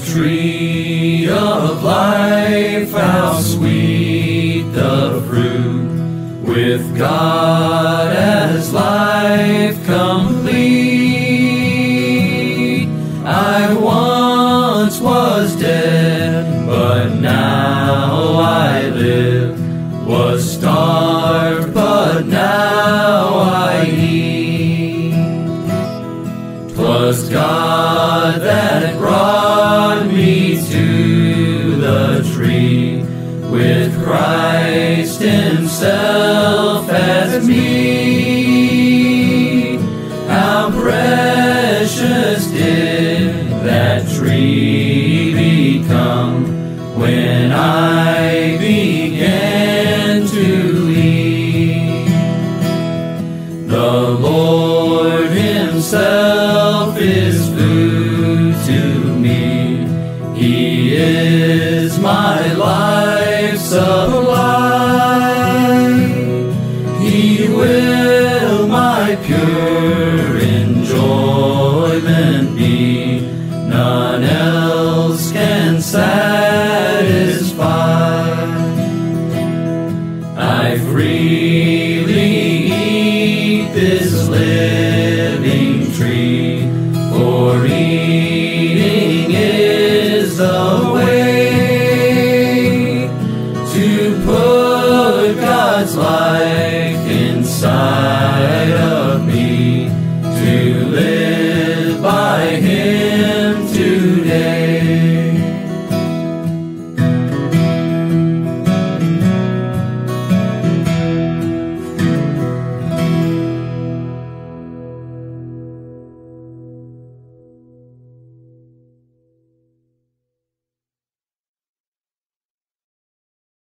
tree of life, how sweet the fruit, with God as life complete. I once was dead, but now I live, was starved, but now I eat. 'Twas God tree with Christ Himself as me. How precious did that tree become when I began to eat. The Lord Himself is food to me. He is my pure enjoyment be. None else can satisfy. I freely eat this living tree, for eating is the way to put God's life inside.